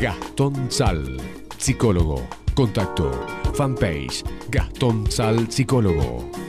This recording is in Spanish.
Gastón Sal, psicólogo. Contacto. Fanpage. Gastón Sal, psicólogo.